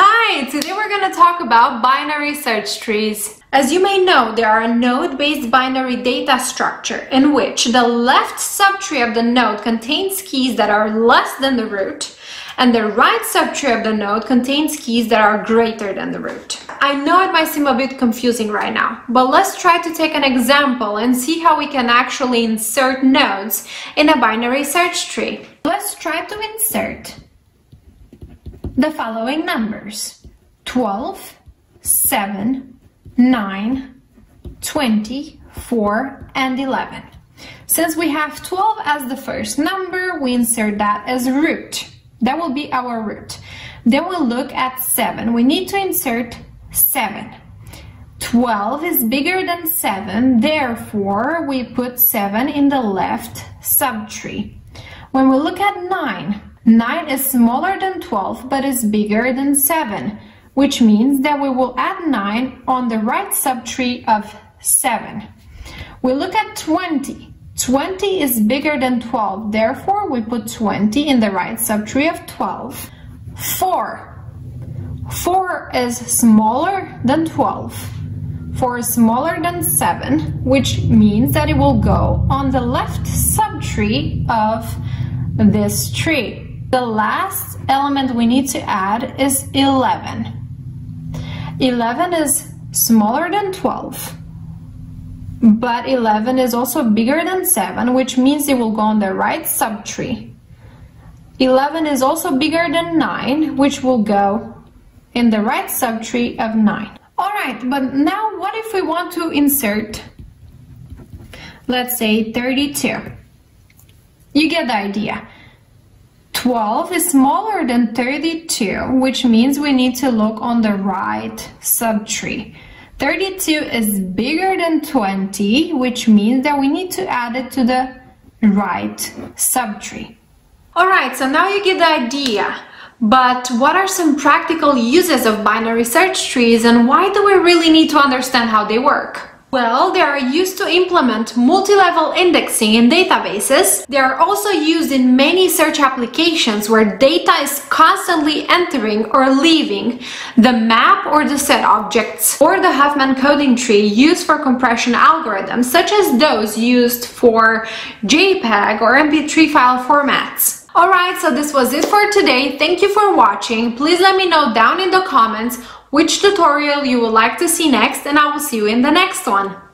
Hi, today we're going to talk about binary search trees. As you may know, there are a node-based binary data structure in which the left subtree of the node contains keys that are less than the root and the right subtree of the node contains keys that are greater than the root. I know it might seem a bit confusing right now, but let's try to take an example and see how we can actually insert nodes in a binary search tree. Let's try to insert the following numbers 12, 7, 9, 20, 4, and 11. Since we have 12 as the first number, we insert that as root. That will be our root. Then we'll look at 7. We need to insert 7. 12 is bigger than 7, therefore we put 7 in the left subtree. When we look at 9, 9 is smaller than 12 but is bigger than 7, which means that we will add 9 on the right subtree of 7. We look at 20. 20 is bigger than 12, therefore we put 20 in the right subtree of 12. 4. 4 is smaller than 12. 4 is smaller than 7, which means that it will go on the left subtree of this tree. The last element we need to add is 11. 11 is smaller than 12, but 11 is also bigger than 7, which means it will go on the right subtree. 11 is also bigger than 9, which will go in the right subtree of 9. Alright, but now what if we want to insert, let's say 32? You get the idea. 12 is smaller than 32, which means we need to look on the right subtree. 32 is bigger than 20, which means that we need to add it to the right subtree. Alright, so now you get the idea. But what are some practical uses of binary search trees and why do we really need to understand how they work? Well, they are used to implement multi-level indexing in databases. They are also used in many search applications where data is constantly entering or leaving the map or the set objects, or the Huffman coding tree used for compression algorithms, such as those used for JPEG or MP3 file formats. Alright, so this was it for today. Thank you for watching. Please let me know down in the comments which tutorial you would like to see next and I will see you in the next one.